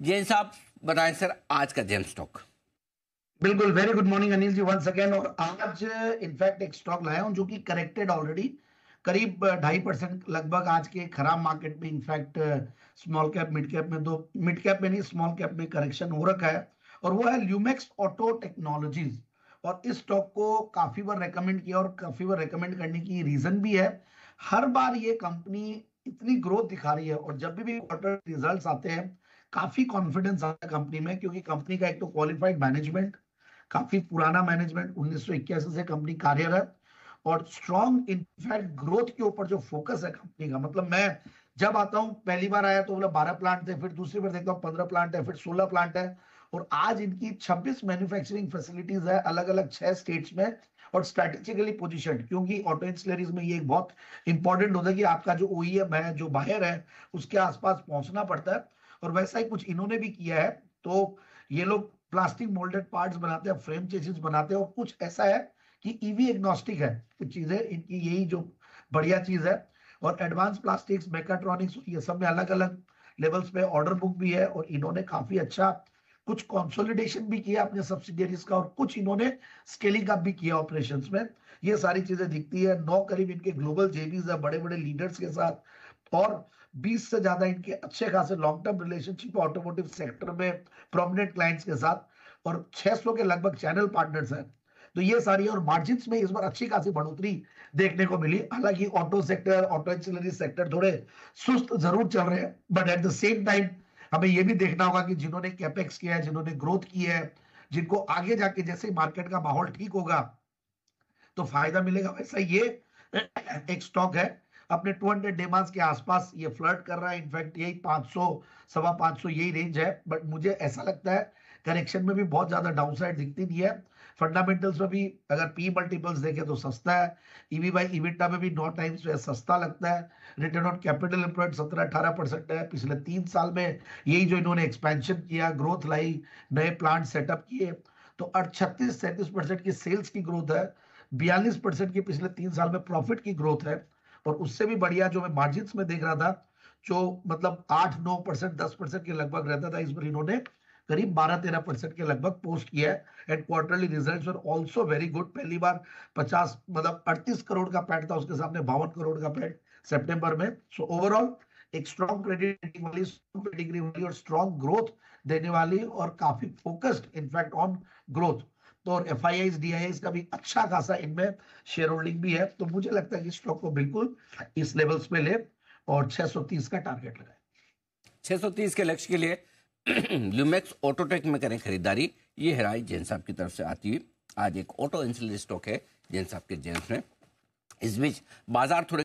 जैन साहब, बताएँ सर, आज का जेम स्टॉक। बिल्कुल very good morning Anil ji one second और आज इनफैक्ट एक स्टॉक लाया हूँ जो कि करेक्टेड ऑलरेडी करीब ढाई परसेंट लगभग आज के खराब मार्केट में in fact small cap mid cap में तो मिड कैप में नहीं स्मॉल कैप में करेक्शन हो रखा है, और वो है ल्यूमेक्स ऑटो टेक्नोलॉजीज़ और इस स्टॉक को काफ़ी बार रेकमेंड किया, और काफ़ी बार रेकमेंड करने की रीजन भी है। हर बार ये कंपनी इतनी ग्रोथ दिखा रही है, और जब भी क्वार्टर रिजल्ट्स आते हैं काफ़ी कॉन्फिडेंस आता कंपनी में, क्योंकि कंपनी का एक तो क्वालिफाइड मैनेजमेंट काफ़ी पुराना मैनेजमेंट उन्नीस सौ इक्यासी से कंपनी कार्यरत, और स्ट्रॉन्ग इनफैक्ट ग्रोथ के ऊपर जो फोकस है कंपनी का। मतलब मैं जब आता हूँ, पहली बार आया तो बोला बारह प्लांट थे, फिर दूसरी बार देखता हूँ पंद्रह प्लांट है, फिर सोलह प्लांट है, और आज इनकी 26 मैन्युफैक्चरिंग फैसिलिटीज़ है अलग अलग छह स्टेट्स में, और स्ट्रेटेजिकली पोजिशन क्योंकि ऑटो इंसलरीज में ये एक बहुत इंपॉर्टेंट होता है कि आपका जो ओईएम है, जो बाहर है, उसके आसपास पहुँचना पड़ता है। और वैसा ही कुछ इन्होंने भी किया है तो ये लोग प्लास्टिक मोल्डेड पार्ट्स बनाते हैं, फ्रेम चेसिस बनाते हैं, और कुछ ऐसा है कि ईवी e एग्नोस्टिक है, कुछ चीज़ें, इनकी यही जो बढ़िया चीज़ है। और एडवांस प्लास्टिक्स मेकाट्रॉनिक्स ये सब में अलग अलग लेवल्स पे ऑर्डर बुक भी है, और इन्होंने काफ़ी अच्छा कुछ कंसोलिडेशन भी किया अपने सब्सिडियरीज का, और कुछ इन्होंने स्केलिंग अप भी किया ऑपरेशंस में। ये सारी चीज़ें दिखती है। नौ करीब इनके ग्लोबल जेबीज है बड़े बड़े लीडर्स के साथ। और 20 से ज़्यादा इनके अच्छे खासे long term relationship automotive sector में प्रोमिनेंट क्लाइंट्स के साथ और 600 के लगभग चैनल पार्टनर्स हैं। तो ये सारी और मार्जिन में इस बार अच्छी खासी बढ़ोतरी देखने को मिली। हालाँकि auto sector auto ancillary sector थोड़े सुस्त ज़रूर चल रहे हैं but at the same time हमें ये भी देखना होगा कि जिन्होंने कैपेक्स किया है, जिन्होंने ग्रोथ की है, जिनको आगे जाके जैसे मार्केट का माहौल ठीक होगा तो फ़ायदा मिलेगा। वैसा ये एक स्टॉक है अपने 200 डेमास के आसपास ये फ्लर्ट कर रहा है. इनफैक्ट यही 500 सवा 500 यही रेंज है. बट मुझे ऐसा लगता है करेक्शन में भी बहुत ज़्यादा डाउन साइड दिखती नहीं है. फंडामेंटल्स में भी अगर पी मल्टीपल्स देखें तो सस्ता है. ईवी बाई इविटा में भी नौ टाइम्स है सस्ता लगता है. रिटर्न ऑन कैपिटल एम्प्लॉयड सत्रह, अठारह परसेंट है. पिछले तीन साल में यही जो इन्होंने एक्सपेंशन किया ग्रोथ लाई, नए प्लांट सेटअप किए तो छत्तीस सैंतीस परसेंट की सेल्स की ग्रोथ है. बयालीस परसेंट की पिछले तीन साल में प्रॉफिट की ग्रोथ है. और उससे भी बढ़िया जो मैं मार्जिन में देख रहा था, जो मतलब आठ, नौ परसेंट दस परसेंट के लगभग रहता था, इस बार इन्होंने करीब 12-13 परसेंट के लगभग पोस्ट किया है। And quarterly results were also very good पहली बार 50 मतलब 38 करोड़ का पैट था, उसके सामने बावन करोड़ का पैट सितंबर में। सो so ओवरऑल एक स्ट्रॉन्ग क्रेडिट वाली पेडिग्री वाली और स्ट्रॉन्ग ग्रोथ देने वाली और काफ़ी फोकस्ड इनफैक्ट ऑन ग्रोथ तो और एफ़ आई डी आई का भी अच्छा खासा इनमें शेयर होल्डिंग भी है। तो मुझे लगता है कि स्टॉक को बिल्कुल इस लेवल्स पे ले और 630 का टारगेट लगाए। 630 के लक्ष्य के लिए ल्यूमेक्स ऑटोटेक में करें खरीदारी। ये है राय जैन साहब की तरफ़ से आती हुई। आज एक ऑटो इंसुलिन स्टॉक है जैन साहब के जेंस में। इस बीच बाज़ार थोड़े